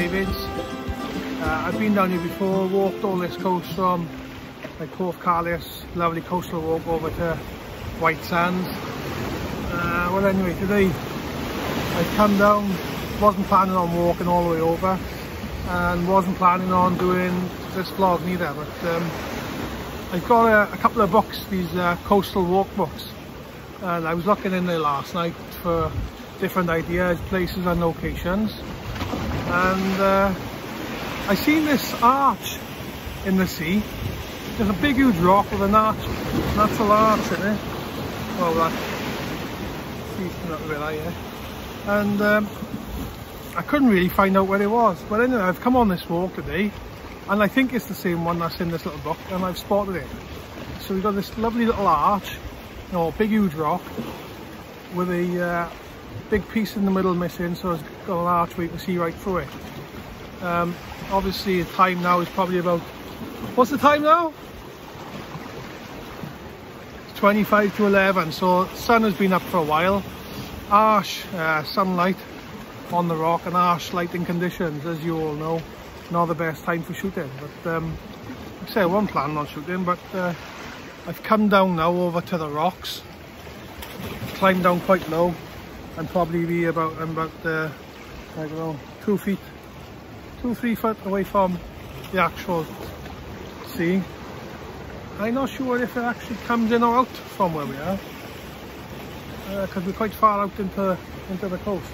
David's. Uh, I've been down here before, walked all this coast from like Port Porth Clais, lovely coastal walk over to White Sands. Uh, well anyway, today I come down, wasn't planning on walking all the way over and wasn't planning on doing this vlog neither but um, I've got a, a, couple of books, these uh, coastal walk books and I was looking in there last night for different ideas, places and locations and uh, I seen this arch in the sea. There's a big huge rock with an arch natural arch in it. Well that see not really yeah. And um, I couldn't really find out where it was. But anyway I've come on this walk today and I think it's the same one that's in this little book and I've spotted it. So we've got this lovely little arch you know, big huge rock with a uh, big piece in the middle missing so it's got an arch where you can see right through it. Um, obviously the time now is probably about, what's the time now? It's 25 to 11 so sun has been up for a while. Harsh uh, sunlight on the rock and harsh lighting conditions as you all know. Not the best time for shooting but um, like I say I wasn't planning on shooting but uh, I've come down now over to the rocks, climbed down quite low and probably be about, I'm about, uh, I don't know, two feet, two, three foot away from the actual sea. I'm not sure if it actually comes in or out from where we are, because uh, we're quite far out into, into the coast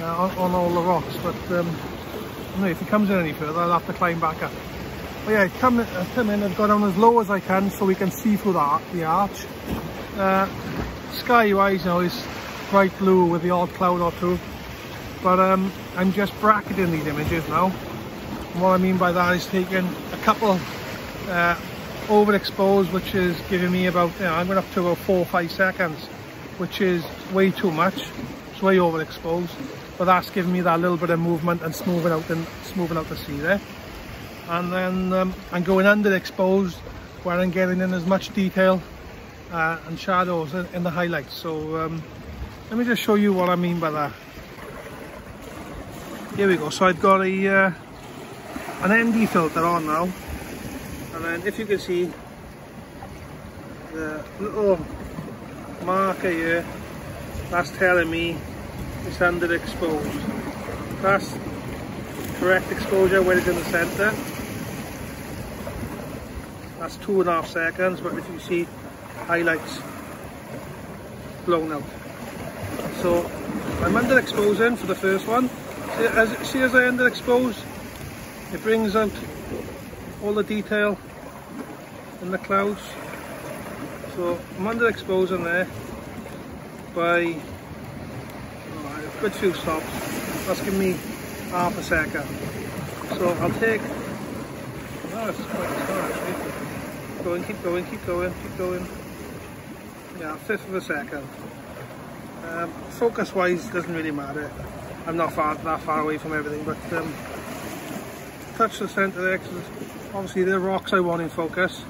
uh, on, on, all the rocks, but um, if it comes in any further I'll have to climb back up. But yeah, come, uh, come in, I've down as low as I can so we can see through the, the arch. Uh, sky-wise now is bright blue with the odd cloud or two. But um, I'm just bracketing these images now. And what I mean by that is taking a couple uh, overexposed, which is giving me about, you know, I'm going up to about four or five seconds, which is way too much. It's way overexposed. But that's giving me that little bit of movement and smoothing out the, smoothing out the sea there and then um, I'm going underexposed where I'm getting in as much detail uh, and shadows in, in, the highlights so um, let me just show you what I mean by that. Here we go. So I've got a uh, an ND filter on now. And then if you can see the little marker here that's telling me it's underexposed that's correct exposure when it's in the center. That's two and a half seconds but if you see highlights blown out so I'm underexposing for the first one. See as, see as I underexpose it brings out all the detail in the clouds. So I'm underexposing there by oh, a good few stops. That's giving me half a second. So I'll take oh, it's quite actually. Going, keep going, keep going, keep going. Yeah, fifth of a second. Um, focus wise doesn't really matter. I'm not far that far away from everything, but um, touch the centre there because obviously the rocks I want in focus.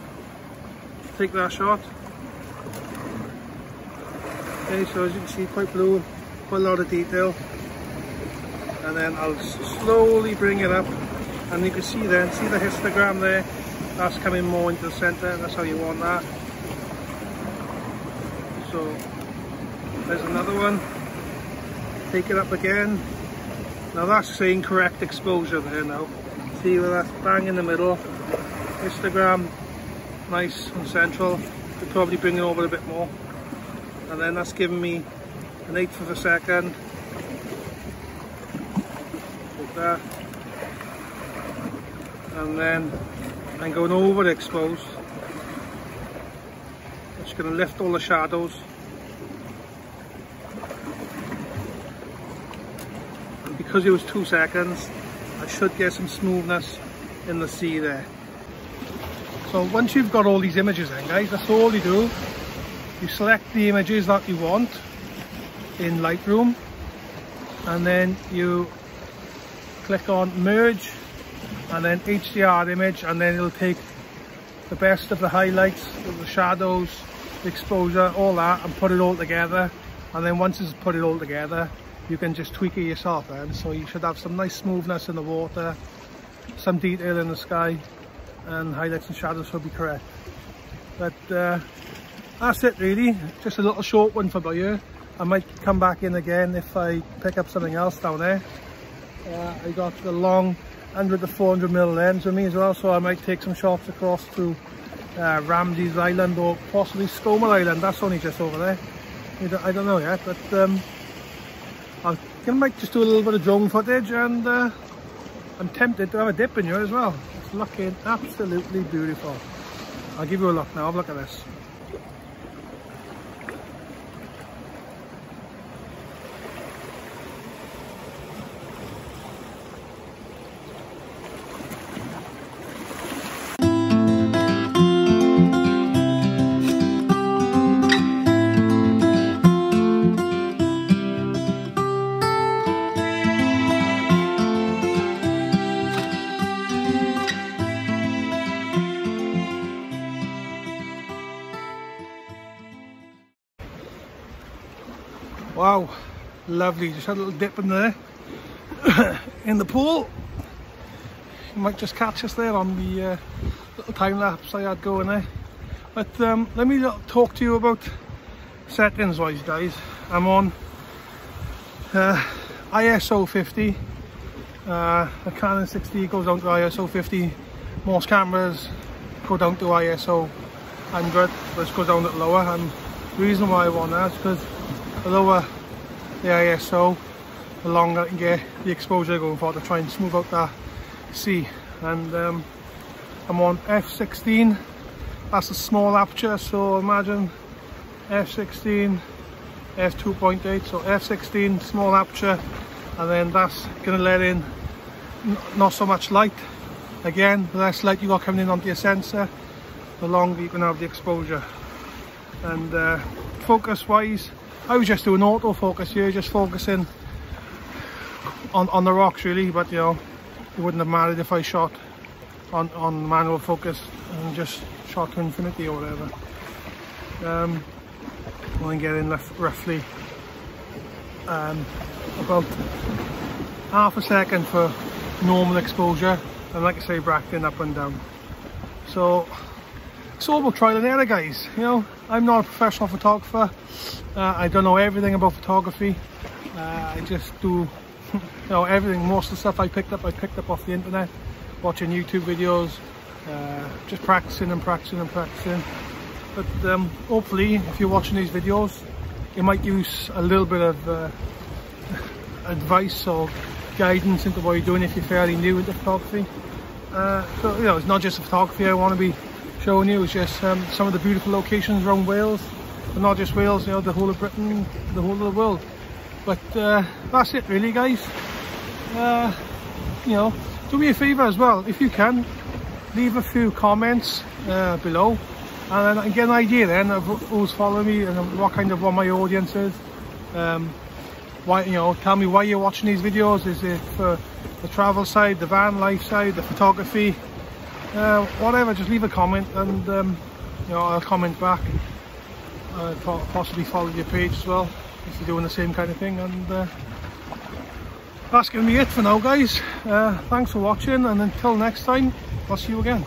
Take that shot. Okay, so as you can see, quite blue, quite a lot of detail. And then I'll slowly bring it up, and you can see then, see the histogram there that's coming more into the center that's how you want that so there's another one. Take it up again. Now that's saying correct exposure there now. See where that's bang in the middle. Histogram nice and central. Could probably bring it over a bit more. And then that's giving me an eighth of a second. Like that. And then and going overexposed it's going to lift all the shadows because it was two seconds I should get some smoothness in the sea there. So once you've got all these images in guys that's all you do. You select the images that you want in Lightroom and then you click on merge and then HDR image and then it'll take the best of the highlights, the shadows, the exposure, all that and put it all together. And then once it's put it all together you can just tweak it yourself and so you should have some nice smoothness in the water some detail in the sky and highlights and shadows will be correct. But uh, that's it really. Just a little short one for you I might come back in again if I pick up something else down there. Uh, I got the long 100 to 400 mil lens with me as well so I might take some shots across to uh, Ramsey's Island or possibly Skomer Island. That's only just over there. I don't know yet but um, I might just do a little bit of drone footage and uh, I'm tempted to have a dip in here as well. It's looking absolutely beautiful. I'll give you a look now. Have a look at this lovely. Just had a little dip in there in the pool. You might just catch us there on the uh, little time lapse I had going there. But um, let me talk to you about settings wise guys. I'm on uh, ISO 50. Uh, Canon 60 goes down to ISO 50. Most cameras go down to ISO 100, but it goes down a little lower. And the reason why I want that is because the lower the ISO, the longer I can get the exposure going for to try and smooth out that sea. And um, I'm on f16, that's a small aperture, so imagine f16, f2.8, so f16 small aperture, and then that's going to let in not so much light. Again, the less light you got coming in onto your sensor, the longer you can have the exposure. And uh, focus wise, I was just doing autofocus here, just focusing on, on the rocks really, but you know, it wouldn't have mattered if I shot on, on manual focus and just shot to infinity or whatever. Um, I'm getting roughly um, about half a second for normal exposure and like I say bracketing up and down. So all about trial and error guys, you know, I'm not a professional photographer, uh, I don't know everything about photography, uh, I just do you know everything, most of the stuff I picked up I picked up off the internet, watching YouTube videos, uh, just practicing and practicing and practicing. But um, hopefully if you're watching these videos you might use a little bit of uh, advice or guidance into what you're doing if you're fairly new into photography. Uh, so you know it's not just photography I want to be showing you, it's just um, some of the beautiful locations around Wales but not just Wales, you know, the whole of Britain, the whole of the world. But uh, that's it really guys. Uh, you know, do me a favour as well, if you can, leave a few comments uh, below and I get an idea then of who's following me and what kind of what my audience is. Um, why, you know, tell me why you're watching these videos. Is it for the travel side, the van life side, the photography, uh, whatever, just leave a comment and um, you know, I'll comment back. Uh, possibly follow your page as well if you're doing the same kind of thing and uh, that's going to be it for now guys. Uh, thanks for watching and until next time I'll see you again